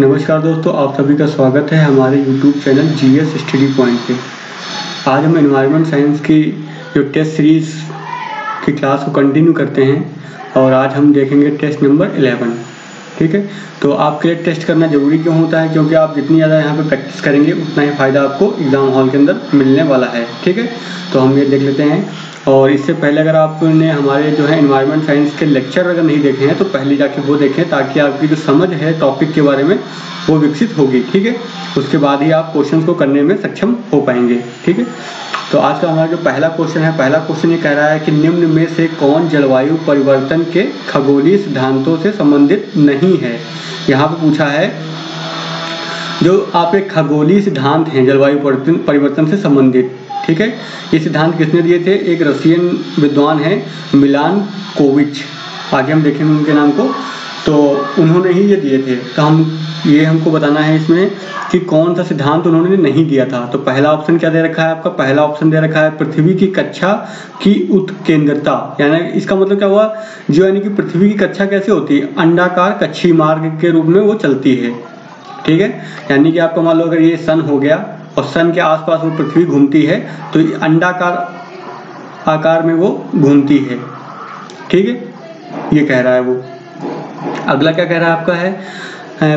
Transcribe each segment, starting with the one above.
नमस्कार दोस्तों, आप सभी का स्वागत है हमारे YouTube channel G S study point पे। आज हम इन्वायरमेंट साइंस की जो टेस्ट सीरीज़ की क्लास को कंटिन्यू करते हैं और आज हम देखेंगे टेस्ट नंबर 11 ठीक है? तो आपके लिए टेस्ट करना ज़रूरी क्यों होता है? क्योंकि आप जितनी ज़्यादा यहाँ पे प्रैक्टिस करेंगे, उतना ही फ़ायदा आपको एग्ज़ाम हॉल के अंदर मिलने वाला है, ठीक है? तो हम ये देख लेते हैं। और इससे पहले अगर आपने हमारे जो है इन्वायरमेंट साइंस के लेक्चर अगर नहीं देखे हैं तो पहले जाके वो देखें ताकि आपकी जो समझ है टॉपिक के बारे में वो विकसित होगी, ठीक है? उसके बाद ही आप क्वेश्चन को करने में सक्षम हो पाएँगे, ठीक है? तो आज का हमारा जो पहला क्वेश्चन है, पहला क्वेश्चन ये कह रहा है कि निम्न में से कौन जलवायु परिवर्तन के खगोलीय सिद्धांतों से संबंधित नहीं है? यहाँ पर पूछा है, जो आप एक खगोलीय सिद्धांत हैं जलवायु परिवर्तन से संबंधित ठीक है? ये सिद्धांत किसने दिए थे? एक रशियन विद्वान है, मिलान कोविच। आगे हम देखेंगे उनके नाम को। तो उन्होंने ही ये दिए थे। तो हम, ये हमको बताना है इसमें कि कौन सा सिद्धांत उन्होंने नहीं दिया था। तो पहला ऑप्शन क्या दे रखा है आपका? पहला ऑप्शन दे रखा है पृथ्वी की कक्षा की उत्केंद्रता। यानी इसका मतलब क्या हुआ? जो यानी कि पृथ्वी की कक्षा कैसे होती है? अंडाकार कच्छी मार्ग के रूप में वो चलती है। ठीक है? यानी कि आपका मान लो अगर ये सन हो गया और सन के आसपास वो पृथ्वी घूमती है तो अंडाकार आकार में वो घूमती है। ठीक है? ये कह रहा है वो। अगला क्या कह रहा है आपका है?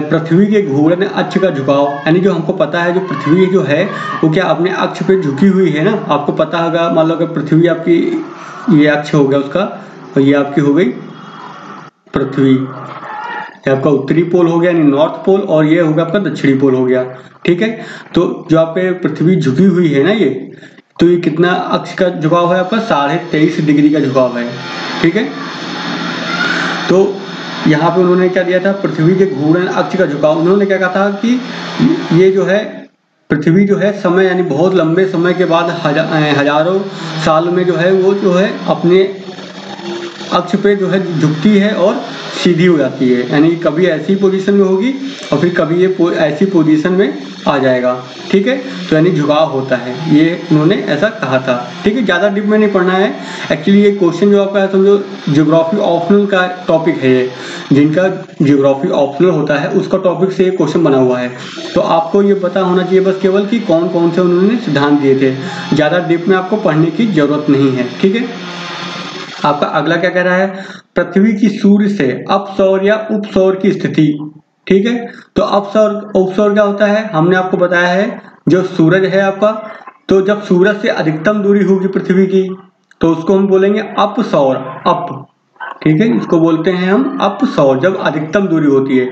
पृथ्वी के घूर्णन अक्ष का झुकाव। यानी जो हमको पता है जो पृथ्वी जो है, वो क्या अपने अक्ष पे झुकी हुई है ना? आपको पता होगा, मान लो अगर पृथ्वी आपकी, ये अक्ष हो गया उसका, और ये आपकी हो गई पृथ्वी। ये आपका उत्तरी पोल हो गया यानी नॉर्थ पोल और ये होगा आपका दक्षिणी पोल हो गया ठीक है? तो जो आपके पृथ्वी झुकी हुई है ना ये तो ये कितना अक्ष का झुकाव है आपका? साढ़े तेईस डिग्री का झुकाव है ठीक है? तो यहाँ पे उन्होंने क्या दिया था? पृथ्वी के घूर्णन अक्ष का झुकाव। उन्होंने क्या कहा था कि ये जो है पृथ्वी जो है समय यानी बहुत लंबे समय के बाद हजा, हज़ारों साल में जो है वो जो है अपने अक्ष पे जो है झुकती है और सीधी हो जाती है। यानी कभी ऐसी पोजीशन में होगी और फिर कभी ये ऐसी पोजीशन में आ जाएगा। ठीक है? तो यानी झुकाव होता है। ये उन्होंने ऐसा कहा था। ठीक है? ज़्यादा डिप में नहीं पढ़ना है। एक्चुअली ये क्वेश्चन जो आपका समझो जियोग्राफी ऑप्शनल का टॉपिक है ये। जिनका जियोग्राफी ऑप्शनल होता है, उसका टॉपिक से ये क्वेश्चन बना हुआ है। तो आपको ये पता होना चाहिए बस केवल कि कौन कौन से उन्होंने सिद्धांत दिए थे। ज़्यादा डिप में आपको पढ़ने की ज़रूरत नहीं है। ठीक है? आपका अगला क्या कह रहा है? पृथ्वी की सूर्य से अपसौर या उपसौर की स्थिति। ठीक है? तो अपसौर, उपसौर क्या होता है? हमने आपको बताया है जो सूरज है आपका तो जब सूरज से अधिकतम दूरी होगी पृथ्वी की तो उसको हम बोलेंगे अपसौर, अप। ठीक है? इसको बोलते हैं हम अपसौर, जब अधिकतम दूरी होती है।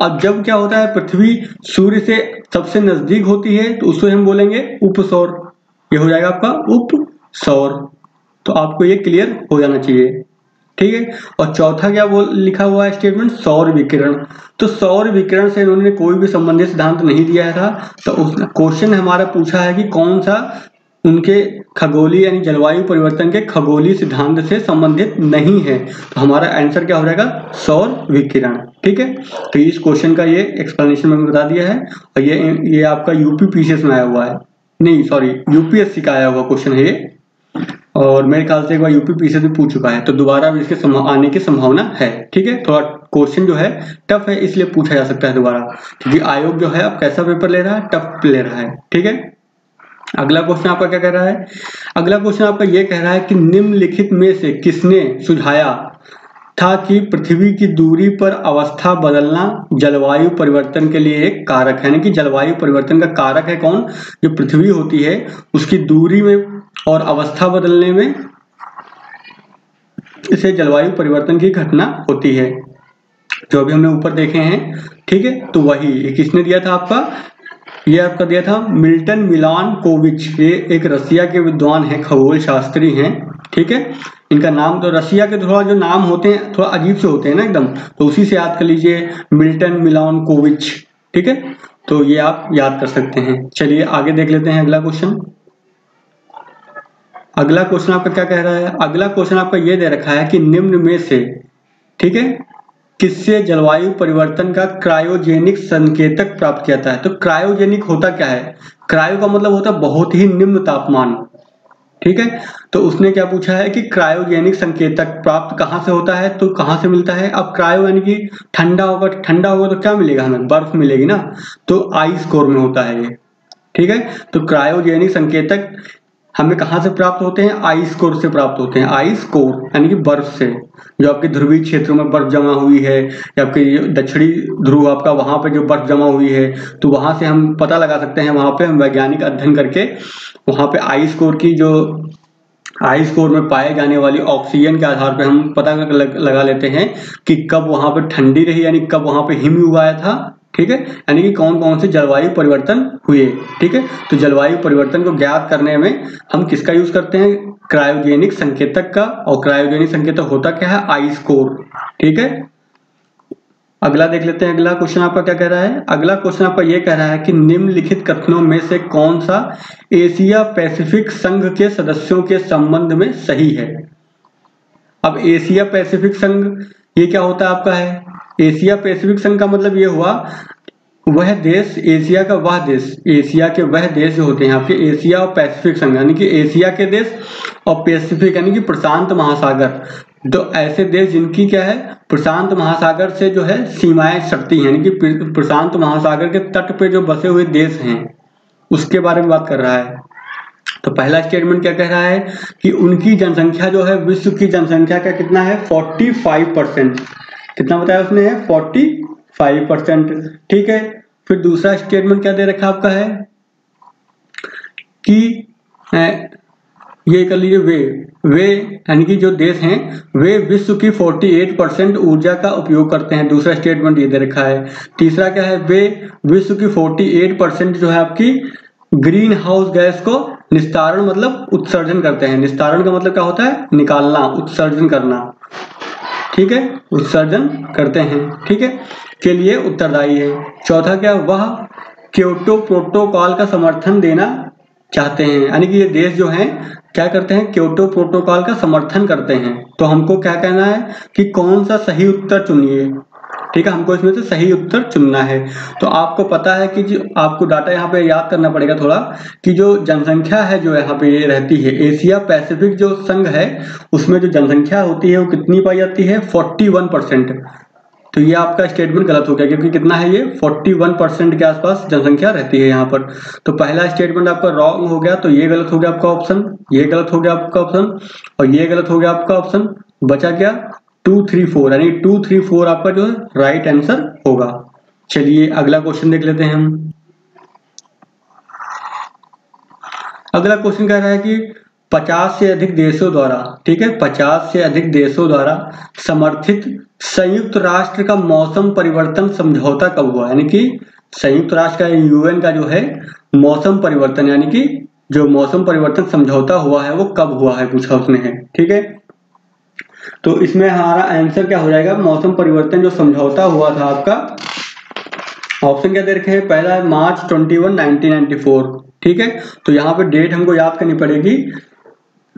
अब जब क्या होता है? पृथ्वी सूर्य से सबसे नज़दीक होती है तो उसको हम बोलेंगे उपसौर। ये हो जाएगा आपका उपसौर। तो आपको ये क्लियर हो जाना चाहिए। ठीक है? और चौथा क्या वो लिखा हुआ है स्टेटमेंट सौर विकिरण। तो सौर विकिरण से इन्होंने कोई भी संबंधित सिद्धांत नहीं दिया था। तो उस क्वेश्चन हमारा पूछा है कि कौन सा उनके खगोलीय यानी जलवायु परिवर्तन के खगोलीय सिद्धांत से संबंधित नहीं है। तो हमारा आंसर क्या हो जाएगा? सौर विकिरण। ठीक है? तो इस क्वेश्चन का ये एक्सप्लेनेशन मैंने बता दिया है। और ये ये आपका यूपी पीसीएस में आया हुआ है। नहीं सॉरी यूपीएससी का आया हुआ क्वेश्चन है ये। और मेरे ख्याल से एक बार यूपी पीसीएस भी पूछ चुका है। तो दोबारा भी इसके आने की संभावना है, ठीक है? थोड़ा क्वेश्चन जो है टफ है, इसलिए पूछा जा सकता है दोबारा। क्योंकि आयोग जो है, अब कैसा पेपर ले रहा है? टफ ले रहा है, ठीक है? अगला क्वेश्चन आपका क्या कह रहा है? अगला क्वेश्चन आपका ये कह रहा है कि निम्नलिखित में से किसने सुझाया था कि पृथ्वी की दूरी पर अवस्था बदलना जलवायु परिवर्तन के लिए एक कारक है? यानी कि जलवायु परिवर्तन का कारक है कौन? जो पृथ्वी होती है, उसकी दूरी में और अवस्था बदलने में इसे जलवायु परिवर्तन की घटना होती है। जो अभी हमने ऊपर देखे हैं, ठीक है? तो वही किसने दिया था आपका? ये आपका दिया था मिल्टन मिलान कोविच। ये एक रसिया के विद्वान हैं, खगोल शास्त्री हैं, ठीक है? इनका नाम तो रसिया के थोड़ा जो नाम होते हैं, थोड़ा अजीब से होते हैं ना एकदम। तो उसी से याद कर लीजिए, मिल्टन मिलान कोविच, ठीक है? तो ये आप याद कर सकते हैं। चलिए आगे देख लेते हैं अगला क्वेश्चन। अगला क्वेश्चन आपका क्या कह रहा है? अगला क्वेश्चन आपका ये दे रखा है कि निम्न में से, ठीक है? किससे जलवायु परिवर्तन का क्रायोजेनिक संकेतक प्राप्त किया जाता है? तो क्रायोजेनिक होता क्या है? क्रायो का मतलब होता है बहुत ही निम्न तापमान, ठीक है? तो उसने क्या पूछा है कि क्रायोजेनिक संकेतक प्राप्त कहाँ से होता है? तो कहाँ से मिलता है? अब क्रायो यानी कि ठंडा होगा ठंडा होगा तो क्या मिलेगा हमें? बर्फ़ मिलेगी ना? तो आइस कोर में होता है ये, ठीक है? तो क्रायोजेनिक संकेतक हमें कहाँ से प्राप्त होते हैं? आइस कोर से प्राप्त होते हैं। आइस कोर यानी कि बर्फ़ से, जो आपके ध्रुवीय क्षेत्रों में बर्फ़ जमा हुई है, या आपके दक्षिणी ध्रुव आपका वहाँ पर जो बर्फ़ जमा हुई है तो वहाँ से हम पता लगा सकते हैं, वहाँ पे हम वैज्ञानिक अध्ययन करके वहाँ पे आइस कोर की जो आइस कोर में पाए जाने वाली ऑक्सीजन के आधार पर हम पता लगा लेते हैं कि कब वहाँ पर ठंडी रही, यानी कब वहाँ पे हिम उगाया था। ठीक है? यानी कि कौन कौन से जलवायु परिवर्तन हुए? ठीक है? तो जलवायु परिवर्तन को ज्ञात करने में हम किसका यूज़ करते हैं? क्रायोजेनिक संकेतक का। और क्रायोजेनिक संकेतक होता क्या है? आइस कोर ठीक है? अगला देख लेते हैं। अगला क्वेश्चन आपका क्या कह रहा है? अगला क्वेश्चन आपका यह कह रहा है कि निम्नलिखित कथनों में से कौन सा एशिया पैसिफिक संघ के सदस्यों के संबंध में सही है? अब एशिया पैसिफिक संघ, ये क्या होता है आपका है? एशिया पैसिफिक संघ का मतलब ये हुआ, वह देश एशिया का वह देश, एशिया के वह देश जो होते हैं आपके एशिया और पैसिफिक संघ यानी कि एशिया के देश और पैसिफिक, यानी कि प्रशांत महासागर। तो ऐसे देश जिनकी क्या है, प्रशांत महासागर से जो है सीमाएँ सटती हैं, यानी कि प्रशांत महासागर के तट पे जो बसे हुए देश हैं, उसके बारे में बात कर रहा है। तो पहला स्टेटमेंट क्या कह रहा है कि उनकी जनसंख्या जो है, विश्व की जनसंख्या का कितना है 45 परसेंट कितना बताया उसने? है 45 परसेंट ठीक है, फिर दूसरा स्टेटमेंट क्या दे रखा आपका है? कि ये कर लीजिए, वे वे, यानी कि जो देश हैं, वे विश्व की 48 परसेंट ऊर्जा का उपयोग करते हैं। दूसरा स्टेटमेंट ये दे रखा है। तीसरा क्या है? वे विश्व की 48 परसेंट जो है आपकी ग्रीन हाउस गैस को निस्तारण मतलब उत्सर्जन करते हैं। निस्तारण का मतलब क्या होता है? निकालना, उत्सर्जन करना। ठीक है? उत्सर्जन करते हैं, ठीक है? के लिए उत्तरदायी है। चौथा क्या? वह क्योटो प्रोटोकॉल का समर्थन देना चाहते हैं। यानी कि ये देश जो है, क्या करते हैं? क्योटो प्रोटोकॉल का समर्थन करते हैं। तो हमको क्या कहना है कि कौन सा सही उत्तर चुनिए? ठीक है, हमको इसमें से सही उत्तर चुनना है। तो आपको पता है कि जो, आपको डाटा यहाँ पे याद करना पड़ेगा थोड़ा कि जो जनसंख्या है जो यहाँ पे रहती है, एशिया पैसिफिक जो संघ है, उसमें जो जनसंख्या होती है वो कितनी पाई जाती है? Forty one percent. तो ये आपका स्टेटमेंट गलत हो गया, क्योंकि कितना है ये? 41 परसेंट के आसपास जनसंख्या रहती है यहाँ पर। तो पहला स्टेटमेंट आपका रॉन्ग हो गया तो ये गलत हो गया आपका ऑप्शन ये गलत हो गया आपका ऑप्शन और ये गलत हो गया आपका ऑप्शन बचा क्या? टू थ्री फोर यानी टू थ्री फोर आपका जो है राइट आंसर होगा। चलिए, अगला क्वेश्चन देख लेते हैं हम। अगला क्वेश्चन कह रहा है कि 50 से अधिक देशों द्वारा, ठीक है 50 से अधिक देशों द्वारा समर्थित संयुक्त राष्ट्र का मौसम परिवर्तन समझौता कब हुआ? यानी कि संयुक्त राष्ट्र का यूएन का जो है, मौसम परिवर्तन, यानी कि जो मौसम परिवर्तन समझौता हुआ है, वो कब हुआ है, पूछा उसने ठीक है? तो इसमें हमारा आंसर क्या हो जाएगा? मौसम परिवर्तन जो समझौता हुआ था आपका। ऑप्शन क्या दे रखे हैं? पहला है मार्च 21 1994 ठीक है? तो यहाँ पे डेट हमको याद करनी पड़ेगी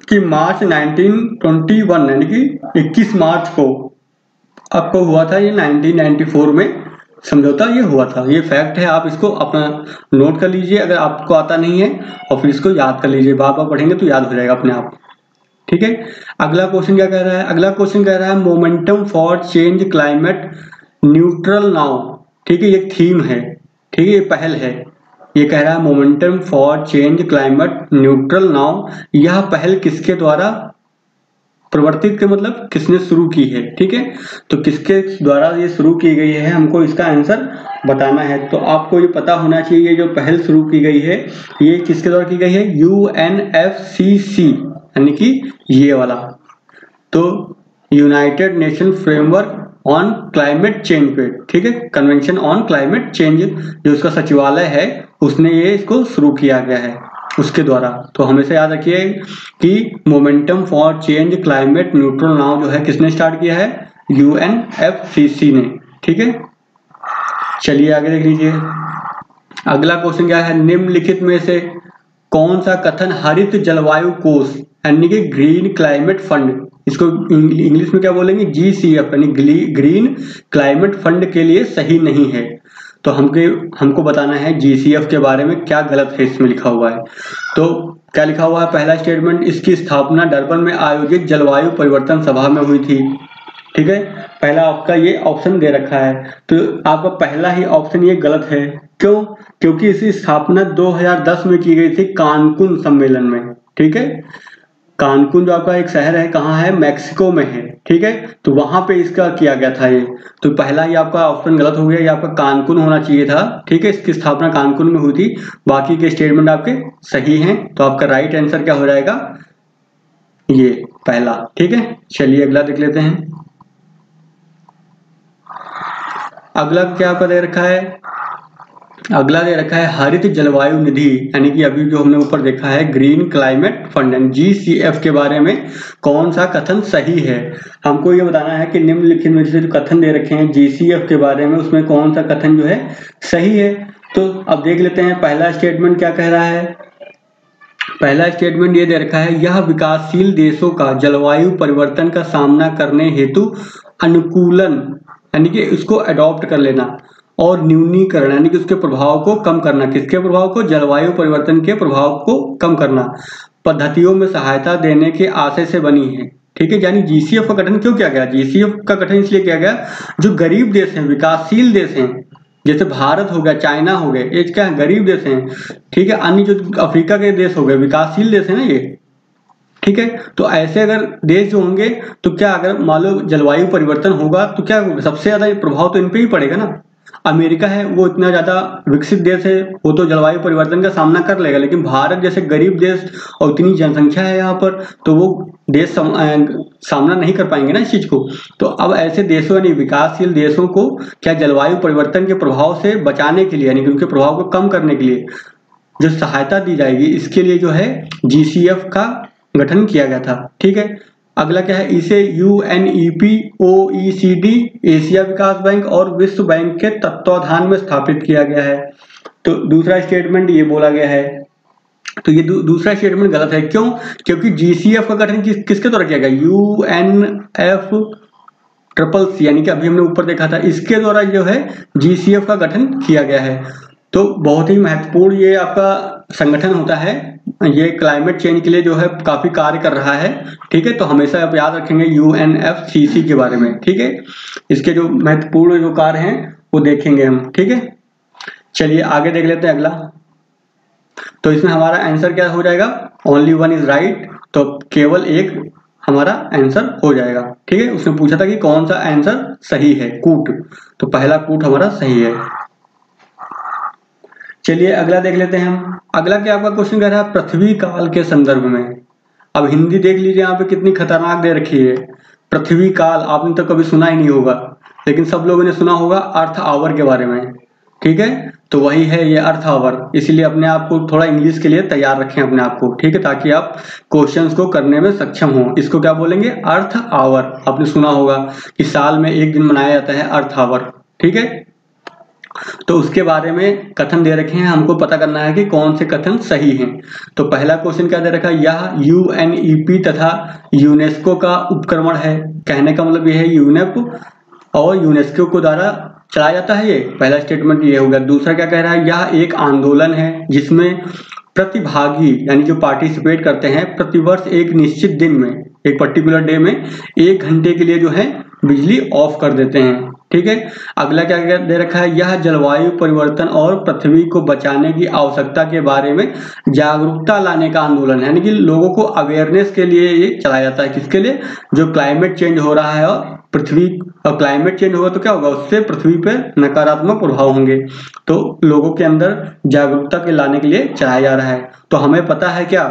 कि मार्च 1921 यानी कि 21 मार्च को आपको हुआ था ये 1994 में। समझौता ये हुआ था। ये फैक्ट है, आप इसको अपना नोट कर लीजिए। अगर आपको आता नहीं है, और फिर इसको याद कर लीजिए। बार बार पढ़ेंगे तो याद हो जाएगा अपने आप। ठीक है? अगला क्वेश्चन क्या कह रहा है? अगला क्वेश्चन कह रहा है momentum for change climate neutral now ठीक है, ये थीम है। ठीक है, ये पहल है। ये कह रहा है momentum for change climate neutral now यह पहल किसके द्वारा प्रवर्तित के मतलब किसने शुरू की है? ठीक है? तो किसके द्वारा ये शुरू की गई है? हमको इसका आंसर बताना है। तो आपको ये पता होना चाहिए, ये जो पहल शुरू की गई है, ये किसके द्वारा की गई है? U N F C C यानी कि ये वाला। तो United Nation framework on climate change पे, ठीक है? कन्वेंशन ऑन क्लाइमेट चेंज जो उसका सचिवालय है, उसने ये इसको शुरू किया गया है, उसके द्वारा। तो हमेशा याद रखिए कि momentum for change climate neutral now जो है, किसने स्टार्ट किया है? U N F C C ने, ठीक है? चलिए आगे देख लीजिए। अगला क्वेश्चन क्या है? निम्नलिखित में से कौन सा कथन हरित जलवायु कोष, यानी कि ग्रीन क्लाइमेट फंड, इसको इंग्लिश में क्या बोलेंगे? जी सी एफ़ यानी ग्रीन क्लाइमेट फंड के लिए सही नहीं है। तो हमके, हमको बताना है जीसीएफ के बारे में क्या गलत है इसमें लिखा हुआ है। तो क्या लिखा हुआ है? पहला स्टेटमेंट इसकी स्थापना डरबन में आयोजित जलवायु परिवर्तन सभा में हुई थी। ठीक है? पहला आपका ये ऑप्शन दे रखा है। तो आपका पहला ही ऑप्शन ये गलत है। क्यों? क्योंकि इसकी स्थापना 2010 में की गई थी कानकुन सम्मेलन में, ठीक है? कानकुन जो आपका एक शहर है, कहाँ है? मैक्सिको में है, ठीक है? तो वहाँ पे इसका किया गया था ये। तो पहला ही आपका ऑप्शन गलत हो गया, ये आपका कानकुन होना चाहिए था, ठीक है? इसकी स्थापना कानकुन में हुई थी। बाकी के स्टेटमेंट आपके सही हैं तो आपका राइट आंसर क्या हो जाएगा? ये पहला, ठीक है? चलिए अगला देख लेते हैं। अगला क्या आपका दे रखा है? अगला दे रखा है हरित जलवायु निधि, यानी कि अभी जो हमने ऊपर देखा है ग्रीन क्लाइमेट फंड यानी जीसीएफ के बारे में कौन सा कथन सही है? हमको ये बताना है कि निम्नलिखित में से जो कथन दे रखे हैं जीसीएफ के बारे में, उसमें कौन सा कथन जो है सही है? तो अब देख लेते हैं, पहला स्टेटमेंट क्या कह रहा है? पहला स्टेटमेंट ये दे रखा है, यह विकासशील देशों का जलवायु परिवर्तन का सामना करने हेतु अनुकूलन, यानी कि उसको अडॉप्ट कर लेना। और न्यूनीकरण, यानी कि उसके प्रभाव को कम करना। किसके प्रभाव को? जलवायु परिवर्तन के प्रभाव को कम करना। पद्धतियों में सहायता देने के आशय से बनी है। ठीक है, यानी जीसीएफ का गठन क्यों किया गया? जीसीएफ का गठन इसलिए किया गया, जो गरीब देश हैं, विकासशील देश हैं, जैसे भारत हो गया, चाइना हो गए ये क्या है? गरीब देश हैं। ठीक है, अन्य जो अफ्रीका के देश हो गए, विकासशील देश है ना ये। ठीक है तो ऐसे अगर देश जो होंगे तो क्या अगर मान लो जलवायु परिवर्तन होगा तो क्या सबसे ज़्यादा प्रभाव तो इन पे ही पड़ेगा ना। अमेरिका है वो इतना ज़्यादा विकसित देश है वो तो जलवायु परिवर्तन का सामना कर लेगा लेकिन भारत जैसे गरीब देश और इतनी जनसंख्या है यहाँ पर तो वो देश सम, सामना नहीं कर पाएँगे ना इस चीज़ को। तो अब ऐसे देशों यानी विकासशील देशों को क्या जलवायु परिवर्तन के प्रभाव से बचाने के लिए यानी कि उनके प्रभाव को कम करने के लिए जो सहायता दी जाएगी इसके लिए जो है जीसीएफ का गठन किया गया था ठीक है? अगला क्या है? इसे U N E P O E C D Asia विकास बैंक और विश्व बैंक के तत्वाधान में स्थापित किया गया है। तो दूसरा स्टेटमेंट ये बोला गया है। तो ये दू, दूसरा स्टेटमेंट गलत है। क्यों? क्योंकि जीसीएफ का गठन किस, किसके द्वारा किया गया? U N F triple C यानी कि अभी हमने ऊपर देखा था। इसके द्वारा जो है जीसीएफ का गठन किया गया है। तो बहुत ही महत्वपूर्ण ये आपका संगठन होता है। ये क्लाइमेट चेंज के लिए जो है काफ़ी कार्य कर रहा है, ठीक है? तो हमेशा आप याद रखेंगे U N F C C के बारे में, ठीक है? इसके जो महत्वपूर्ण जो कार्य हैं, वो देखेंगे हम, ठीक है? चलिए आगे देख लेते हैं अगला। तो इसमें हमारा आंसर क्या हो जाएगा? ओनली वन इज़ राइट तो केवल एक हमारा आंसर हो जाएगा, ठीक है? उसने पूछा था कि कौन सा आंसर सही है, कूट। तो पहला कूट हमारा सही है। चलिए अगला देख लेते हैं हम। अगला क्या आपका क्वेश्चन कह रहा है? पृथ्वी काल के संदर्भ में। अब हिंदी देख लीजिए, यहाँ पे कितनी खतरनाक दे रखी है। पृथ्वी काल, आपने तो कभी सुना ही नहीं होगा, लेकिन सब लोगों ने सुना होगा अर्थ आवर के बारे में। ठीक है? तो वही है ये अर्थ आवर। इसीलिए अपने आप को थोड़ा इंग्लिश के लिए तैयार रखें अपने आप को, ठीक है? ताकि आप क्वेश्चंस को करने में सक्षम हो। इसको क्या बोलेंगे? Earth hour. आपने सुना होगा कि साल में एक दिन मनाया जाता है अर्थ आवर। ठीक है? तो उसके बारे में कथन दे रखे हैं। हमको पता करना है कि कौन से कथन सही हैं। तो पहला क्वेश्चन क्या दे रखा है? यह यूएनईपी तथा यूनेस्को का उपक्रमण है। कहने का मतलब यह है यूनेप और यूनेस्को को द्वारा चलाया जाता है ये। पहला स्टेटमेंट ये होगा। दूसरा क्या कह रहा है? यह एक आंदोलन है जिसमें प्रतिभागी यानी जो पार्टिसिपेट करते हैं प्रतिवर्ष एक निश्चित दिन में, एक पर्टिकुलर डे में एक घंटे के लिए जो है बिजली ऑफ़ कर देते हैं। ठीक है? अगला क्या दे रखा है? यह जलवायु परिवर्तन और पृथ्वी को बचाने की आवश्यकता के बारे में जागरूकता लाने का आंदोलन है। यानी कि लोगों को अवेयरनेस के लिए ये चलाया जाता है। किसके लिए? जो क्लाइमेट चेंज हो रहा है और पृथ्वी, और क्लाइमेट चेंज होगा तो क्या होगा? उससे पृथ्वी पर नकारात्मक प्रभाव होंगे। तो लोगों के अंदर जागरूकता के लाने के लिए चलाया जा रहा है। तो हमें पता है क्या?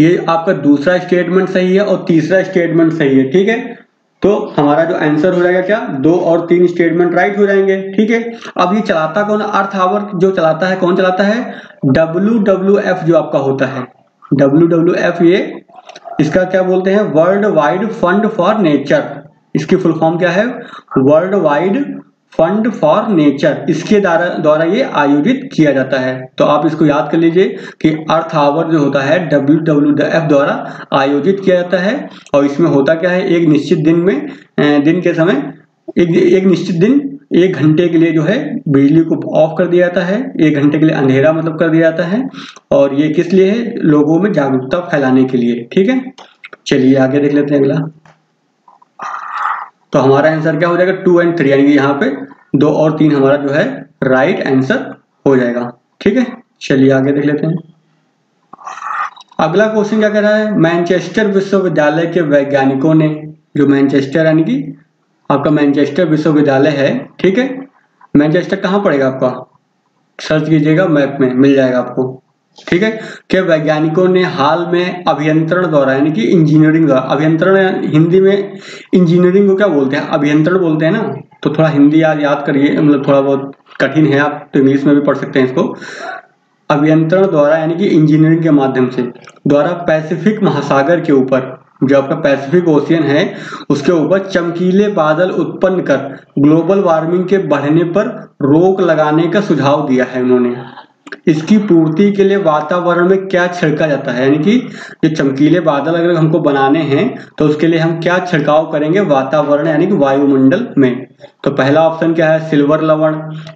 ये आपका दूसरा स्टेटमेंट सही है और तीसरा स्टेटमेंट सही है। ठीक है? तो हमारा जो आंसर हो जाएगा क्या? दो और तीन स्टेटमेंट राइट हो जाएँगे, ठीक है? अब ये चलाता कौन अर्थ आवर जो चलाता है, कौन चलाता है? डब्ल्यू डब्ल्यू एफ़ जो आपका होता है। डब्ल्यू डब्ल्यू एफ़ ये, इसका क्या बोलते हैं? World wide fund for nature इसकी फुल फॉर्म क्या है? World wide fund for nature, इसके द्वारा द्वारा ये आयोजित किया जाता है। तो आप इसको याद कर लीजिए कि अर्थ आवर जो होता है डब्ल्यू डब्ल्यू एफ़ द्वारा आयोजित किया जाता है। और इसमें होता क्या है, एक निश्चित दिन में दिन के समय, एक एक निश्चित दिन, एक घंटे के लिए जो है, बिजली को ऑफ़ कर दिया जाता है। एक घंटे के लिए अंधेरा मतलब कर दिया जाता है। और ये किस लिए है, लोगों में जागरूकता फैलाने के लिए। ठीक है? चलिए आगे देख लेते हैं अगला। तो हमारा आंसर क्या हो जाएगा? टू एंड थ्री यानी कि यहाँ पे दो और तीन हमारा जो है राइट आंसर हो जाएगा। ठीक है? चलिए आगे देख लेते हैं। अगला क्वेश्चन क्या कह रहा है? मैनचेस्टर विश्वविद्यालय के वैज्ञानिकों ने, जो मैनचेस्टर यानी कि आपका मैनचेस्टर विश्वविद्यालय है, ठीक है? मैनचेस्टर कहाँ पड़ेगा आपका? सर्च कीजिएगा मैप में मिल जाएगा आपको। ठीक है? के वैज्ञानिकों ने हाल में अभियंत्रण द्वारा यानी कि इंजीनियरिंग द्वारा अभियंत्रण हिंदी में इंजीनियरिंग को क्या बोलते हैं? अभियंत्रण बोलते हैं ना? तो थोड़ा हिंदी याद याद करिए मतलब थोड़ा बहुत कठिन है, आप तो इंग्लिश में भी पढ़ सकते हैं इसको। अभियंत्रण द्वारा यानी कि इंजीनियरिंग के माध्यम से, द्वारा पैसिफिक महासागर के ऊपर, जो आपका पैसिफिक ओशियन है, उसके ऊपर चमकीले बादल उत्पन्न कर, ग्लोबल वार्मिंग के बढ़ने पर रोक लगाने का सुझाव दिया है उन्होंने। इसकी पूर्ति के लिए वातावरण में क्या छिड़का जाता है? यानी कि जो चमकीले बादल अगर हमको बनाने हैं तो उसके लिए हम क्या छिड़काव करेंगे? वातावरण, यानी कि वायुमंडल में। तो पहला ऑप्शन क्या है? सिल्वर लवण।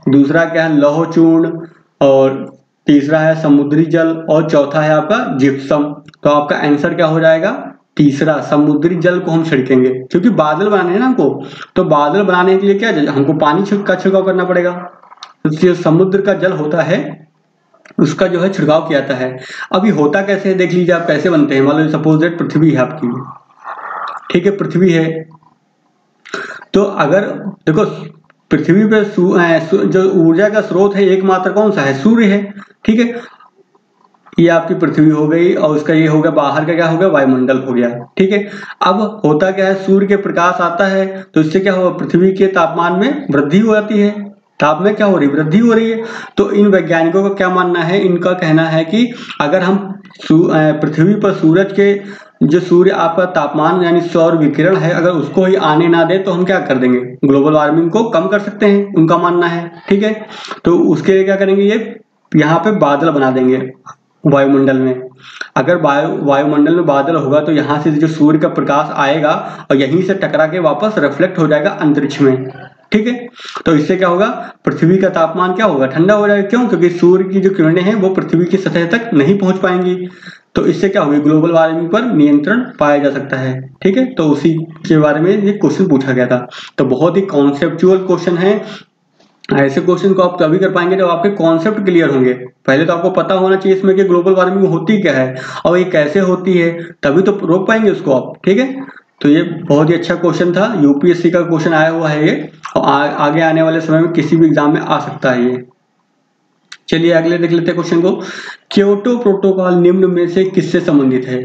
दूसरा क्या है? लौह चूर्ण और तीसरा है समुद्री जल। और चौथा है आपका जिप्सम तो आपका आंसर क्या हो जाएगा? तीसरा, समुद्री जल को हम छिड़केंगे। क्योंकि बादल बनाने हैं ना हमको तो बादल बनाने के लिए क्या हमको पानी का छिड़काव करना पड़ेगा। तो समुद्र का जल होता है उसका जो है छिड़काव किया जाता है। अभी होता कैसे है, देख लीजिए आप कैसे बनते हैं। मान लो सपोज़ दैट पृथ्वी है आपकी। ठीक है, पृथ्वी है। तो अगर, देखो, पृथ्वी पे जो ऊर्जा का स्रोत है, एकमात्र कौन सा है? सूर्य है। ठीक है? ये आपकी पृथ्वी हो गई और उसका ये हो गया, बाहर का क्या हो गया? वायुमंडल हो गया। ठीक है? अब होता क्या है? सूर्य के प्रकाश आता है तो इससे क्या होगा? पृथ्वी के तापमान में वृद्धि हो जाती है। ताप में क्या हो रही वृद्धि हो रही है। तो इन वैज्ञानिकों का क्या मानना है? इनका कहना है कि अगर हम पृथ्वी पर सूरज के जो सूर्य आपका तापमान यानी सौर विकिरण है, अगर उसको ही आने ना दे तो हम क्या कर देंगे? ग्लोबल वार्मिंग को कम कर सकते हैं, उनका मानना है। ठीक है? तो उसके लिए क्या करेंगे? ये यहाँ पे बादल बना देंगे वायुमंडल में। अगर वायु, वायुमंडल में बादल होगा तो यहाँ से जो सूर्य का प्रकाश आएगा और यहीं से टकरा के वापस रिफ्लेक्ट हो जाएगा अंतरिक्ष में। ठीक है? तो इससे क्या होगा? पृथ्वी का तापमान क्या होगा? ठंडा हो जाएगा। क्यों? क्योंकि सूर्य की जो किरणें हैं, वो पृथ्वी की सतह तक नहीं पहुँच पाएँगी। तो इससे क्या होगी? ग्लोबल वार्मिंग पर नियंत्रण पाया जा सकता है। ठीक है? तो उसी के बारे में ये क्वेश्चन पूछा गया था। तो बहुत ही कॉन्सेप्चुअल क्वेश्चन है। ऐसे क्वेश्चन को आप तभी कर पाएँगे जब आपके कॉन्सेप्ट क्लियर होंगे। पहले तो आपको पता होना चाहिए इसमें कि ग्लोबल वार्मिंग होती क्या है। और ये कैसे होती है? तभी तो रोक पाएँगे उसको आप। ठीक है? तो ये बहुत ही अच्छा क्वेश्चन था। यूपीएससी का क्वेश्चन आया हुआ है ये। और आ, आगे आने वाले समय में किसी भी एग्ज़ाम में आ सकता है ये। चलिए अगले देख लेते हैं क्वेश्चन को। क्योटो प्रोटोकॉल निम्न में से किससे संबंधित है?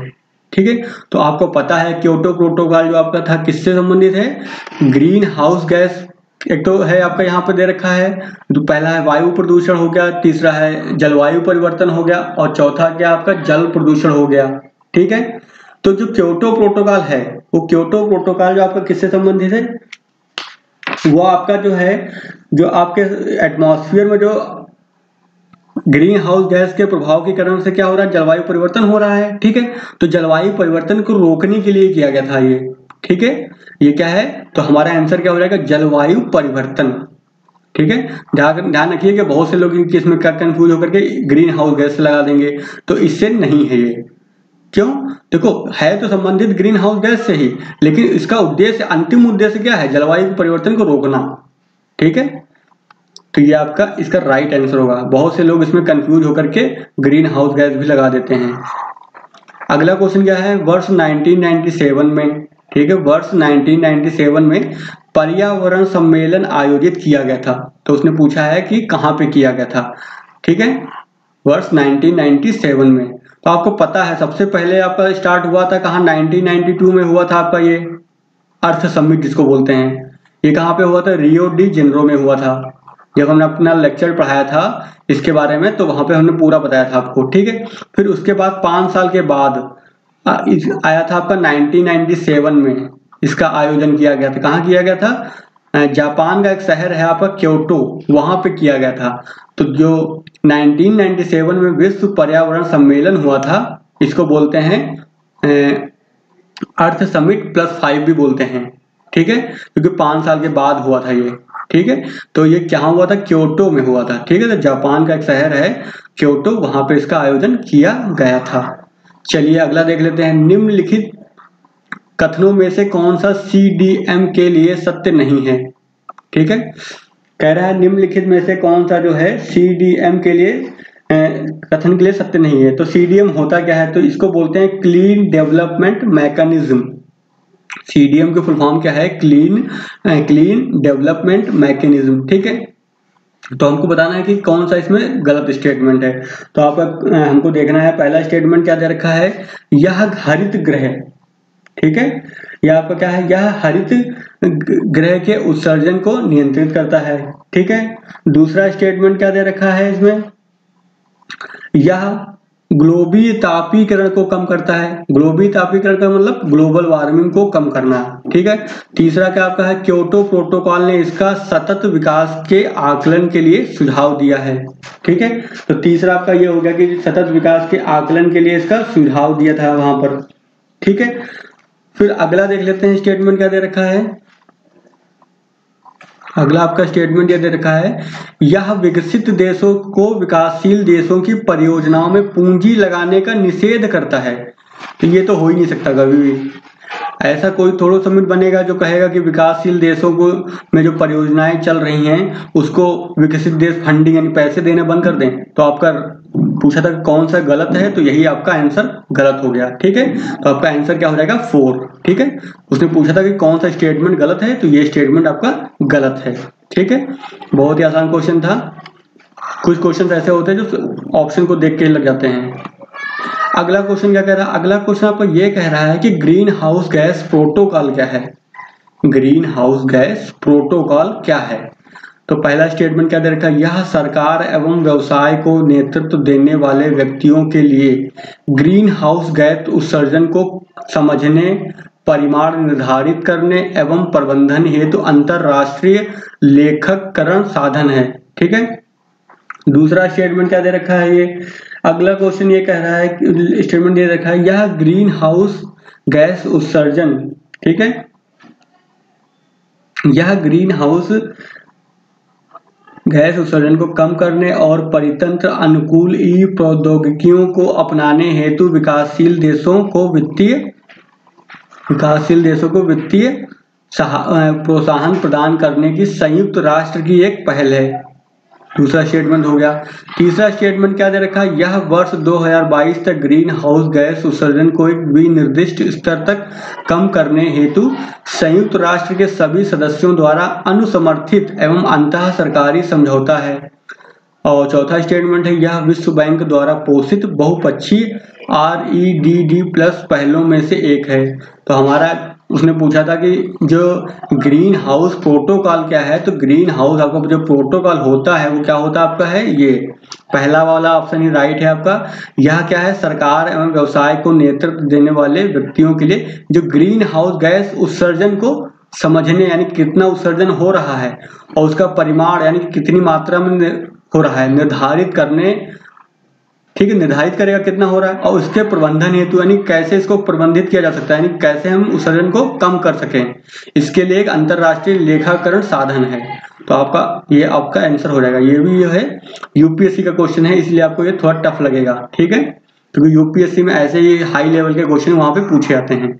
ठीक है? तो आपको पता है क्योटो प्रोटोकॉल जो आपका था किससे संबंधित है? ग्रीन हाउस गैस एक तो है आपका यहाँ पे दे रखा है। पहला है वायु प्रदूषण हो गया। तीसरा है जलवायु परिवर्तन हो गया। और चौथा क्या आपका? जल प्रदूषण हो गया। ठीक है? तो जो क्योटो प्रोटोकॉल है, वो क्योटो प्रोटोकॉल जो आपका किससे संबंधित है? वो आपका जो है, जो आपके एटमॉस्फेयर में जो ग्रीन हाउस गैस के प्रभाव के कारण से क्या हो रहा है? जलवायु परिवर्तन हो रहा है, ठीक है? तो जलवायु परिवर्तन को रोकने के लिए किया गया था ये, ठीक है? ये क्या है? तो हमारा आंसर क्या हो जाएगा? जलवायु परिवर्तन, ठीक है? ध्यान रखिए कि बहुत से लोग इसमें कंफ्यूज होकर के ग्रीन हाउस गैस लगा देंगे। तो इससे नहीं है ये। क्यों? देखो, है तो संबंधित ग्रीन हाउस गैस से ही, लेकिन इसका उद्देश्य, अंतिम उद्देश्य क्या है? जलवायु परिवर्तन को रोकना। ठीक है? तो ये आपका, इसका राइट आंसर होगा। बहुत से लोग इसमें कंफ्यूज होकर के ग्रीन हाउस गैस भी लगा देते हैं। अगला क्वेश्चन क्या है? वर्ष 1997 में, ठीक है? वर्ष 1997 में पर्यावरण सम्मेलन आयोजित किया गया था। तो उसने पूछा है कि कहाँ पे किया गया था? ठीक है? वर्ष 1997 में। तो आपको पता है, सबसे पहले आपका स्टार्ट हुआ था कहाँ? 1992 में हुआ था आपका ये अर्थ समिट जिसको बोलते हैं। ये कहाँ पे हुआ था? रियो डी जेनरो में हुआ था। जब हमने अपना लेक्चर पढ़ाया था, इसके बारे में तो वहाँ पे हमने पूरा बताया था आपको, ठीक है? फिर उसके बाद पाँच साल के बाद आया था आपका 1997 में। इसका आयोजन किया गया था। कहाँ किया गया था? जापान का एक शहर है आपका क्योटो, वहाँ पे किया गया था। तो जो 1997 में विश्व पर्यावरण सम्मेलन हुआ था, इसको बोलते हैं अर्थ समिट प्लस फाइव भी बोलते हैं, ठीक है? क्योंकि पाँच साल के बाद हुआ था ये, ठीक है? तो ये क्या हुआ था? क्योटो में हुआ था, ठीक है? तो जापान का एक शहर है, क्योटो, वहाँ पे इसका आयोजन किया गया था। चलिए, अगला देख लेते हैं, निम्नलिखित कथनों में से कौन सा सीडीएम के लिए सत्य नहीं है? ठीक है? कह रहा है निम्नलिखित में से कौन सा जो है सीडीएम के लिए कथन के लिए सत्य नहीं है। तो सीडीएम होता क्या है? तो इसको बोलते हैं क्लीन डेवलपमेंट मैकेनिज्म सीडीएम की फुल फॉर्म क्या है? क्लीन क्लीन डेवलपमेंट मैकेनिज्म ठीक है? तो हमको बताना है कि कौन सा इसमें गलत स्टेटमेंट है। तो आपका हमको देखना है, पहला स्टेटमेंट क्या दे रखा है? यह हरित ग्रह। ठीक है? यह आपका क्या है? यह हरित ग्रह के उत्सर्जन को नियंत्रित करता है। ठीक है? दूसरा स्टेटमेंट क्या दे रखा है इसमें? यह ग्लोबी तापीकरण को कम करता है। ग्लोबी तापीकरण का मतलब ग्लोबल वार्मिंग को कम करना। ठीक है? तीसरा क्या आपका है? क्योटो प्रोटोकॉल ने इसका सतत विकास के आकलन के लिए सुझाव दिया है। ठीक है? तो तीसरा आपका ये हो गया कि सतत विकास के आकलन के लिए इसका सुझाव दिया था वहाँ पर। ठीक है? फिर अगला देख लेते हैं स्टेटमेंट क्या दे रखा है। अगला आपका स्टेटमेंट यह दे रखा है, यह विकसित देशों को विकासशील देशों की परियोजनाओं में पूंजी लगाने का निषेध करता है। तो ये तो हो ही नहीं सकता कभी भी। ऐसा कोई थोड़ा समिट बनेगा जो कहेगा कि विकासशील देशों को में जो परियोजनाएँ चल रही हैं, उसको विकसित देश फंडिंग यानी पैसे देने बंद कर दें। तो आपका पूछा था कौन सा गलत है तो यही आपका आंसर गलत हो गया, ठीक है? तो आपका आंसर क्या हो जाएगा? फोर ठीक है? उसने पूछा था कि कौन सा स्टेटमेंट गलत है तो ये स्टेटमेंट आपका गलत है, ठीक है? बहुत ही आसान क्वेश्चन था। कुछ क्वेश्चन ऐसे होते हैं जो ऑप्शन को देख के लग जाते हैं। अगला क्वेश्चन क्या कह रहा है? अगला क्वेश्चन आपको ये कह रहा है कि ग्रीन हाउस गैस प्रोटोकॉल क्या है? ग्रीन हाउस गैस प्रोटोकॉल क्या है? तो पहला स्टेटमेंट क्या दे रखा है? यह सरकार एवं व्यवसाय को नेतृत्व देने वाले व्यक्तियों के लिए ग्रीन हाउस गैस उत्सर्जन को समझने, परिमाण निर्धारित करने एवं प्रबंधन हेतु तो अंतरराष्ट्रीय लेखककरण साधन है। ठीक है? दूसरा स्टेटमेंट क्या दे रखा है ये? अगला क्वेश्चन ये कह रहा है स्टेटमेंट दे रखा है, यह ग्रीन हाउस गैस उत्सर्जन, ठीक है? यह ग्रीन हाउस गैस उत्सर्जन को कम करने और परितंत्र अनुकूल ई प्रौद्योगिकियों को अपनाने हेतु विकासशील देशों को वित्तीय, विकासशील देशों को वित्तीय प्रोत्साहन प्रदान करने की संयुक्त राष्ट्र की एक पहल है। दूसरा स्टेटमेंट हो गया। तीसरा स्टेटमेंट क्या दे रखा है? यह वर्ष 2022 तक ग्रीन हाउस गैस उत्सर्जन को एक विनिर्दिष्ट स्तर तक कम करने हेतु संयुक्त राष्ट्र के सभी सदस्यों द्वारा अनुसमर्थित एवं अंत सरकारी समझौता है। और चौथा स्टेटमेंट है, यह विश्व बैंक द्वारा पोषित बहुपक्षीय R E D D plus पहलों में से एक है। तो हमारा उसने पूछा था कि जो ग्रीन हाउस प्रोटोकॉल क्या है? तो ग्रीन हाउस आपका जो प्रोटोकॉल होता है, वो क्या होता है आपका? है ये। पहला वाला ऑप्शन ही राइट है आपका। यह क्या है? सरकार एवं व्यवसाय को नेतृत्व देने वाले व्यक्तियों के लिए जो ग्रीन हाउस गैस उत्सर्जन को समझने, यानी कितना उत्सर्जन हो रहा है और उसका परिमाण, यानी कितनी मात्रा में हो रहा है, निर्धारित करने ठीक है, निर्धारित करेगा कितना हो रहा है और उसके प्रबंधन हेतु, यानी कैसे इसको प्रबंधित किया जा सकता है, यानी कैसे हम उत्सर्जन को कम कर सकें। इसके लिए एक अंतरराष्ट्रीय लेखाकरण साधन है। तो आपका, ये आपका आंसर हो जाएगा। ये भी ये है यूपीएससी का क्वेश्चन है, इसलिए आपको ये थोड़ा टफ लगेगा, ठीक है? क्योंकि तो यूपीएससी में ऐसे ही हाई लेवल के क्वेश्चन वहाँ पे पूछे जाते हैं।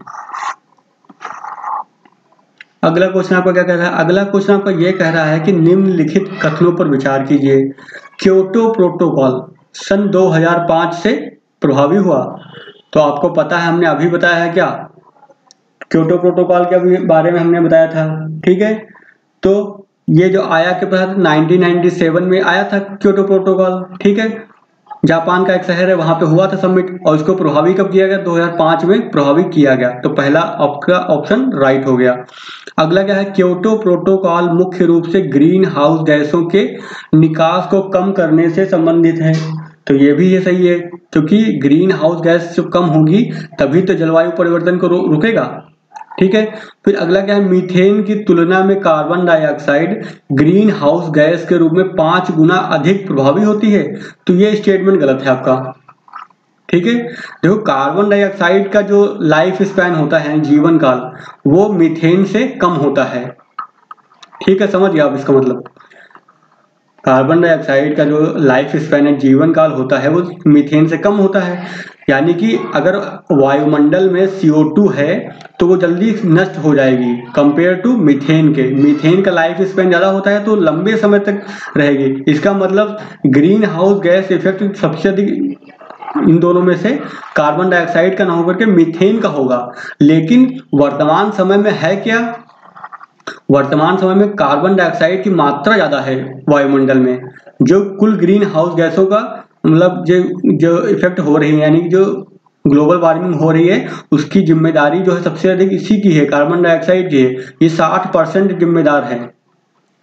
अगला क्वेश्चन आपका क्या कह रहा है? अगला क्वेश्चन आपका यह कह रहा है कि निम्नलिखित कथनों पर विचार कीजिए। Kyoto protocol. सन 2005 से प्रभावी हुआ। तो आपको पता है, हमने अभी बताया है क्या? क्योटो प्रोटोकॉल के बारे में हमने बताया था, ठीक है? तो ये जो आया के बाद 1997 में आया था क्योटो प्रोटोकॉल, ठीक है? जापान का एक शहर है, वहाँ पे हुआ था सबमिट, और इसको प्रभावी कब किया गया? 2005 में प्रभावी किया गया। तो पहला आपका ऑप्शन राइट हो गया। अगला क्या है? क्योटो प्रोटोकॉल मुख्य रूप से ग्रीन हाउस गैसों के निकास को कम करने से संबंधित है। तो ये भी ये सही है, क्योंकि ग्रीन हाउस गैस जो कम होगी, तभी तो जलवायु परिवर्तन को रुकेगा। ठीक है? फिर अगला क्या है? मीथेन की तुलना में carbon dioxide greenhouse gas के रूप में पाँच गुना अधिक प्रभावी होती है। तो ये स्टेटमेंट गलत है आपका। ठीक है? देखो कार्बन डाइऑक्साइड का जो लाइफ स्पैन होता है, जीवन काल, वो मीथेन से कम होता है। ठीक है? समझ गया आप इसका मतलब। कार्बन डाइऑक्साइड का जो लाइफ स्पैन है, जीवन काल होता है, वो मीथेन से कम होता है। यानी कि अगर वायुमंडल में CO2 है तो वो जल्दी नष्ट हो जाएगी। कंपेयर टू मीथेन के। मीथेन का लाइफ स्पैन ज़्यादा होता है तो लंबे समय तक रहेगी। इसका मतलब ग्रीन हाउस गैस इफ़ेक्ट सबसे अधिक इन दोनों में से कार्बन डाइऑक्साइड का ना होकर के मीथेन का होगा। लेकिन वर्तमान समय में है क्या? वर्तमान समय में कार्बन डाइऑक्साइड की मात्रा ज़्यादा है वायुमंडल में। जो कुल ग्रीन हाउस गैसों का मतलब जो जो इफ़ेक्ट हो रही है, यानी कि जो ग्लोबल वार्मिंग हो रही है, उसकी ज़िम्मेदारी जो है सबसे अधिक इसी की है कार्बन डाइऑक्साइड की है। ये साठ परसेंट जिम्मेदार है।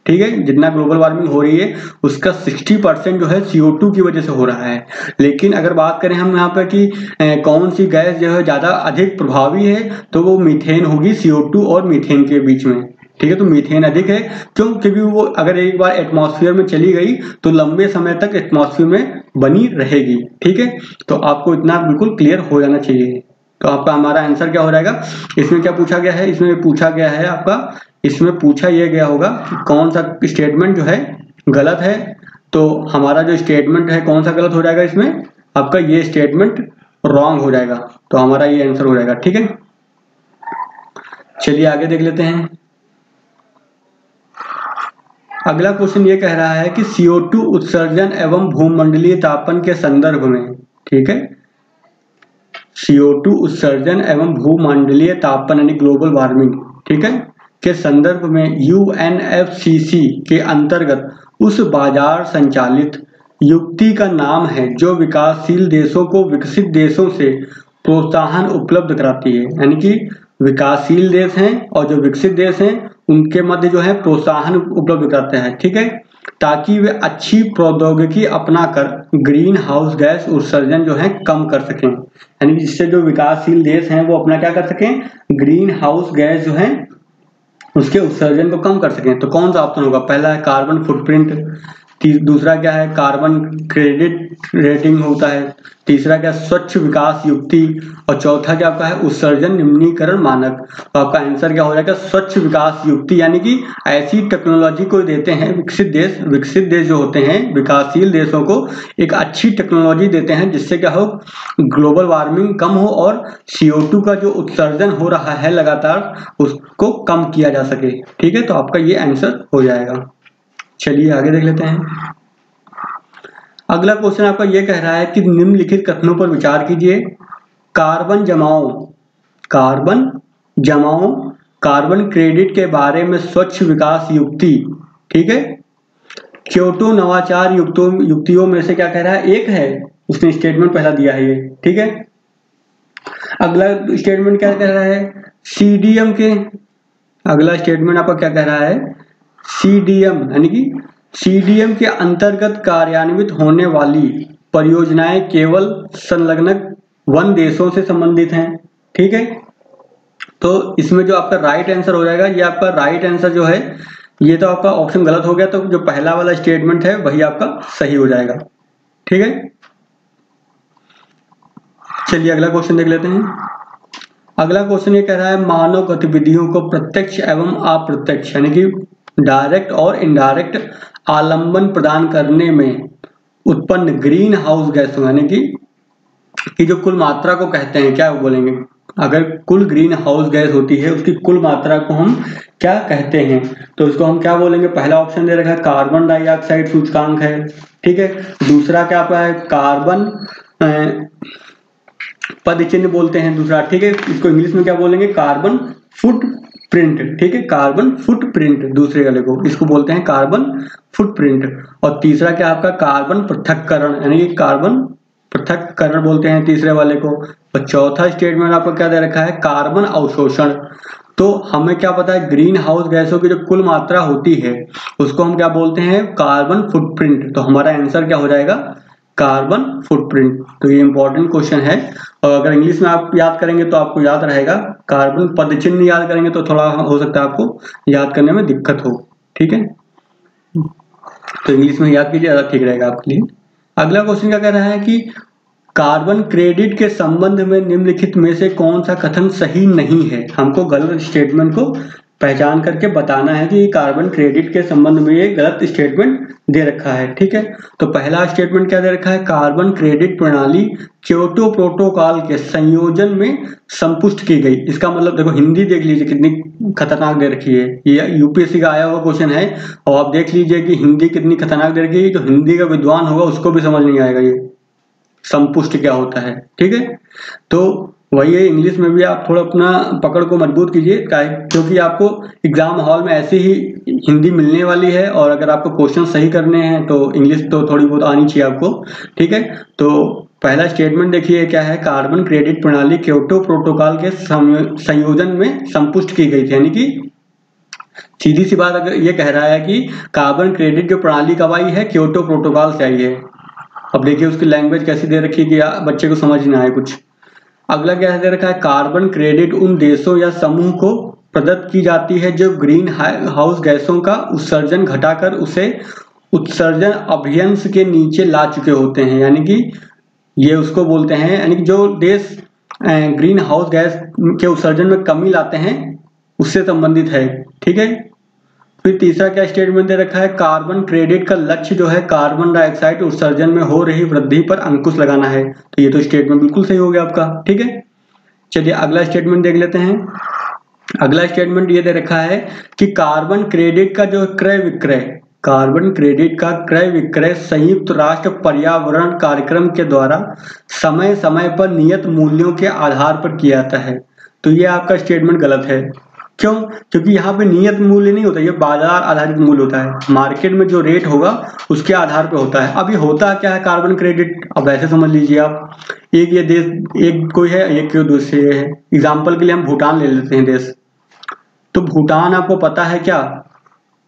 ठीक है? जितना ग्लोबल वार्मिंग हो रही है, उसका 60 परसेंट जो है CO2 की वजह से हो रहा है। लेकिन अगर बात करें हम यहाँ पर कि कौन सी गैस जो है ज़्यादा अधिक प्रभावी है तो वो मीथेन होगी CO2 और मीथेन के बीच में। ठीक है तो मीथेन अधिक है, क्यों? क्योंकि वो अगर एक बार एटमॉस्फेयर में चली गई तो लंबे समय तक एटमॉस्फेयर में बनी रहेगी, ठीक है? तो आपको इतना बिल्कुल क्लियर हो जाना चाहिए। तो आपका हमारा आंसर क्या हो जाएगा? इसमें क्या पूछा गया है? इसमें पूछा गया है आपका, इसमें पूछा यह गया होगा कौन सा स्टेटमेंट जो है गलत है। तो हमारा जो स्टेटमेंट है, कौन सा गलत हो जाएगा इसमें? आपका ये स्टेटमेंट रॉन्ग हो जाएगा। तो हमारा ये आंसर हो जाएगा, ठीक है? चलिए आगे देख लेते हैं। अगला क्वेश्चन ये कह रहा है कि CO2 उत्सर्जन एवं भूमंडलीय तापन के संदर्भ में, ठीक है? CO2 उत्सर्जन एवं भूमंडलीय तापन यानी ग्लोबल वार्मिंग, ठीक है? के संदर्भ में यूएनएफसीसी के अंतर्गत उस बाज़ार संचालित युक्ति का नाम है जो विकासशील देशों को विकसित देशों से प्रोत्साहन उपलब्ध कराती है। यानी कि विकासशील देश हैं और जो विकसित देश हैं उनके मध्य जो है प्रोत्साहन उपलब्ध कराते हैं, ठीक है? ताकि वे अच्छी प्रौद्योगिकी अपनाकर ग्रीन हाउस गैस उत्सर्जन जो है कम कर सकें। यानी जिससे जो विकासशील देश हैं, वो अपना क्या कर सकें? ग्रीन हाउस गैस जो है, उसके उत्सर्जन को कम कर सकें। तो कौन सा ऑप्शन होगा? पहला है कार्बन फुटप्रिंट दूसरा क्या है? कार्बन क्रेडिट रेटिंग होता है। तीसरा क्या? स्वच्छ विकास युक्ति। और चौथा क्या आपका है? उत्सर्जन निम्नीकरण मानक। तो आपका आंसर क्या हो जाएगा? स्वच्छ विकास युक्ति, यानी कि ऐसी टेक्नोलॉजी को देते हैं, विकसित देश विकसित देश जो होते हैं, विकासशील देशों को एक अच्छी टेक्नोलॉजी देते हैं, जिससे क्या हो? ग्लोबल वार्मिंग कम हो और सीओ का जो उत्सर्जन हो रहा है लगातार, उसको कम किया जा सके। ठीक है? तो आपका ये आंसर हो जाएगा। चलिए आगे देख लेते हैं। अगला क्वेश्चन आपका यह कह रहा है कि निम्नलिखित कथनों पर विचार कीजिए। कार्बन जमाओ कार्बन जमाओ, कार्बन क्रेडिट के बारे में स्वच्छ विकास युक्ति, ठीक है? क्योटो नवाचार युक्तों, युक्तियों में से क्या कह रहा है? एक है, उसने स्टेटमेंट पहला दिया है ये, ठीक है? अगला स्टेटमेंट क्या कह रहा है? सीडीएम के, अगला स्टेटमेंट आपका क्या कह रहा है? सीडीएम, यानी कि सीडीएम के अंतर्गत कार्यान्वित होने वाली परियोजनाएँ केवल संलग्न वन देशों से संबंधित हैं, ठीक है? तो इसमें जो आपका राइट आंसर हो जाएगा, ये आपका राइट आंसर जो है, ये तो आपका ऑप्शन गलत हो गया तो जो पहला वाला स्टेटमेंट है, वही आपका सही हो जाएगा, ठीक है? चलिए, अगला क्वेश्चन देख लेते हैं। अगला क्वेश्चन ये कह रहा है, मानव गतिविधियों को प्रत्यक्ष एवं अप्रत्यक्ष, यानी कि डायरेक्ट और इनडायरेक्ट आलंबन प्रदान करने में उत्पन्न ग्रीन हाउस गैस यानी कि कि जो कुल मात्रा को कहते हैं, क्या बोलेंगे? अगर कुल ग्रीन हाउस गैस होती है, उसकी कुल मात्रा को हम क्या कहते हैं? तो उसको हम क्या बोलेंगे? पहला ऑप्शन दे रखा है कार्बन डाइऑक्साइड सूचकांक है, ठीक है? दूसरा क्या आपका है? कार्बन पद चिन्ह बोलते हैं दूसरा, ठीक है? इसको इंग्लिश में क्या बोलेंगे? कार्बन फुट प्रिंट ठीक है? कार्बन फुटप्रिंट दूसरे वाले को। इसको बोलते हैं कार्बन फुटप्रिंट और तीसरा क्या आपका? कार्बन पृथककरण, यानी कि कार्बन पृथककरण बोलते हैं तीसरे वाले को। और चौथा स्टेटमेंट आपको क्या दे रखा है? कार्बन अवशोषण। तो हमें क्या पता है? ग्रीन हाउस गैसों की जो कुल मात्रा होती है, उसको हम क्या बोलते हैं? कार्बन फुटप्रिंट तो हमारा आंसर क्या हो जाएगा? कार्बन फुटप्रिंट तो ये इंपॉर्टेंट क्वेश्चन है। और अगर इंग्लिश में आप याद करेंगे तो आपको याद रहेगा कार्बन पद चिन्ह याद करेंगे तो थोड़ा हो सकता है आपको याद करने में दिक्कत हो। ठीक है? तो इंग्लिश में याद कीजिए ज़्यादा ठीक रहेगा आपके लिए। अगला क्वेश्चन क्या कह रहा है कि कार्बन क्रेडिट के संबंध में निम्नलिखित में से कौन सा कथन सही नहीं है? हमको गलत स्टेटमेंट को पहचान करके बताना है कि कार्बन क्रेडिट के संबंध में ये गलत स्टेटमेंट दे रखा है, ठीक है? तो पहला स्टेटमेंट क्या दे रखा है? कार्बन क्रेडिट प्रणाली क्योटो प्रोटोकॉल के संयोजन में संपुष्ट की गई। इसका मतलब देखो, हिंदी देख लीजिए कितनी खतरनाक दे रखी है। ये यूपीएससी का आया हुआ क्वेश्चन है, और आप देख लीजिए कि हिंदी कितनी खतरनाक दे रखी है। जो हिंदी का विद्वान होगा, उसको भी समझ नहीं आएगा ये। संपुष्ट क्या होता है, ठीक है? तो वही है इंग्लिश में भी आप थोड़ा अपना पकड़ को मज़बूत कीजिए क्योंकि आपको एग्ज़ाम हॉल में ऐसे ही हिंदी मिलने वाली है और अगर आपको क्वेश्चन सही करने हैं तो इंग्लिश तो थोड़ी बहुत आनी चाहिए आपको, ठीक है? तो पहला स्टेटमेंट देखिए, क्या है? कार्बन क्रेडिट प्रणाली क्योटो प्रोटोकॉल के संयोजन में संपुष्ट की गई थी, यानी कि सीधी सी बात अगर ये कह रहा है कि कार्बन क्रेडिट जो प्रणाली कब आई है क्योटो प्रोटोकॉल से आई है। अब देखिए उसकी लैंग्वेज कैसी दे रखी है कि बच्चे को समझ नहीं आए कुछ। अगला क्या दे रखा है कार्बन क्रेडिट उन देशों या समूह को प्रदत्त की जाती है जो ग्रीन हाउस गैसों का उत्सर्जन घटाकर उसे उत्सर्जन अभियंश के नीचे ला चुके होते हैं। यानी कि ये उसको बोलते हैं, यानी कि जो देश ग्रीन हाउस गैस के उत्सर्जन में कमी लाते हैं, उससे संबंधित है। ठीक है? फिर तीसरा क्या स्टेटमेंट दे रखा है? कार्बन क्रेडिट का लक्ष्य जो है कार्बन डाइऑक्साइड उत्सर्जन में हो रही वृद्धि पर अंकुश लगाना है। तो ये तो स्टेटमेंट बिल्कुल सही हो गया आपका, ठीक है? चलिए अगला स्टेटमेंट देख लेते हैं। अगला स्टेटमेंट ये दे रखा है कि कार्बन क्रेडिट का जो क्रय विक्रय कार्बन क्रेडिट का क्रय विक्रय संयुक्त राष्ट्र पर्यावरण कार्यक्रम के द्वारा समय समय पर नियत मूल्यों के आधार पर किया जाता है। तो ये आपका स्टेटमेंट गलत है। क्यों? क्योंकि यहाँ पे नियत मूल्य नहीं होता, ये बाज़ार आधारित मूल्य होता है। मार्केट में जो रेट होगा, उसके आधार पे होता है। अभी होता क्या है कार्बन क्रेडिट अब ऐसे समझ लीजिए आप। एक ये देश, एक कोई है, एक दूसरे है। एग्ज़ाम्पल के लिए हम भूटान ले लेते हैं देश। तो भूटान आपको पता है क्या?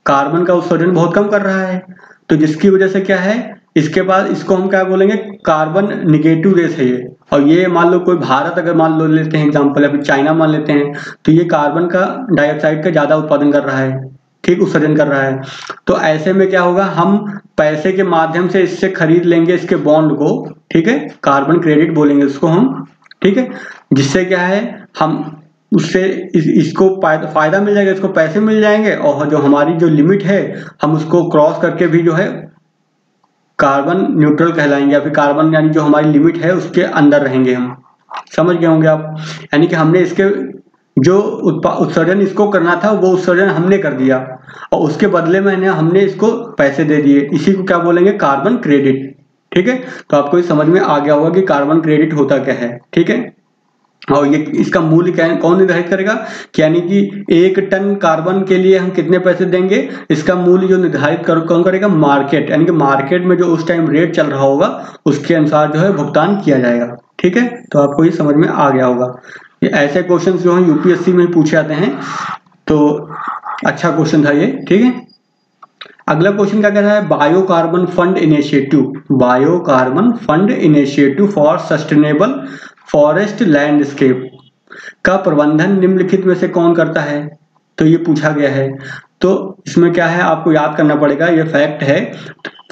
कार्बन का उत्सर्जन बहुत कम कर रहा है। तो जिसकी वजह से क्या है? इसके बाद इसको हम क्या बोलेंगे? कार्बन निगेटिव देश है ये। और ये मान लो कोई भारत अगर मान लो लेते हैं एग्ज़ाम्पल अभी चाइना मान लेते हैं तो ये कार्बन का डाइऑक्साइड का ज़्यादा उत्पादन कर रहा है ठीक उत्सर्जन कर रहा है। तो ऐसे में क्या होगा हम पैसे के माध्यम से इससे खरीद लेंगे इसके बॉन्ड को ठीक है कार्बन क्रेडिट बोलेंगे उसको हम ठीक है जिससे क्या है हम उससे इस, इसको फ़ायदा मिल जाएगा इसको पैसे मिल जाएँगे और जो हमारी जो लिमिट है हम उसको क्रॉस करके भी जो है कार्बन न्यूट्रल कहलाएँगे या फिर कार्बन यानी जो हमारी लिमिट है उसके अंदर रहेंगे हम। समझ गए होंगे आप? यानी कि हमने इसके जो उत्सर्जन इसको करना था, वो उत्सर्जन हमने कर दिया। और उसके बदले में हमने इसको पैसे दे दिए। इसी को क्या बोलेंगे? कार्बन क्रेडिट ठीक है? तो आपको समझ में आ गया होगा कि कार्बन क्रेडिट होता क्या है। ठीक है? और ये इसका मूल्य क्या कौन निर्धारित करेगा? यानी कि एक टन कार्बन के लिए हम कितने पैसे देंगे? इसका मूल्य जो निर्धारित कर, कौन करेगा? मार्केट। यानी कि मार्केट में जो उस टाइम रेट चल रहा होगा उसके अनुसार जो है भुगतान किया जाएगा। ठीक है? तो आपको ये समझ में आ गया होगा। ये ऐसे क्वेश्चन जो है यूपीएससी में पूछे जाते हैं। तो अच्छा क्वेश्चन था ये। ठीक है? अगला क्वेश्चन क्या कह रहा है? Biocarbon fund initiative biocarbon fund initiative for sustainable forest landscape का प्रबंधन निम्नलिखित में से कौन करता है? तो ये पूछा गया है। तो इसमें क्या है? आपको याद करना पड़ेगा, ये फैक्ट है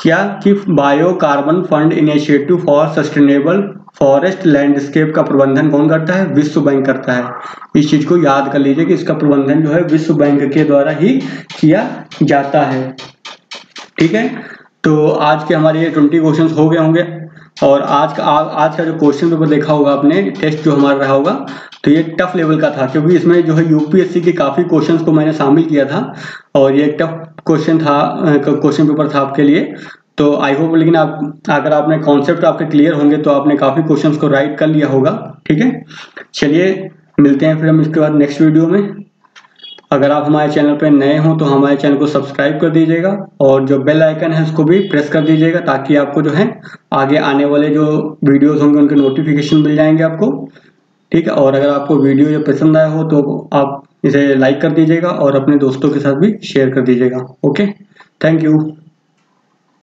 क्या कि bio carbon fund initiative for sustainable forest landscape का प्रबंधन कौन करता है? विश्व बैंक करता है। इस चीज़ को याद कर लीजिए कि इसका प्रबंधन जो है विश्व बैंक के द्वारा ही किया जाता है। ठीक है? तो आज के हमारे ये ट्वेंटी क्वेश्चन हो गए होंगे। और आज का आ, आज का जो क्वेश्चन पेपर देखा होगा आपने टेस्ट जो हमारा रहा होगा तो ये टफ लेवल का था क्योंकि इसमें जो है यूपीएससी के काफ़ी क्वेश्चंस को मैंने शामिल किया था और ये टफ क्वेश्चन था क्वेश्चन पेपर था आपके लिए। तो आई होप लेकिन आप अगर आपने कॉन्सेप्ट आपके क्लियर होंगे तो आपने काफ़ी क्वेश्चंस को राइट कर लिया होगा ठीक है? चलिए मिलते हैं फिर हम इसके बाद नेक्स्ट वीडियो में। अगर आप हमारे चैनल पर नए हों तो हमारे चैनल को सब्सक्राइब कर दीजिएगा और जो बेल आइकन है उसको भी प्रेस कर दीजिएगा ताकि आपको जो है आगे आने वाले जो वीडियोस होंगे उनके नोटिफिकेशन मिल जाएँगे आपको। ठीक है? और अगर आपको वीडियो जो पसंद आया हो तो आप इसे लाइक कर दीजिएगा और अपने दोस्तों के साथ भी शेयर कर दीजिएगा। ओके? Thank you.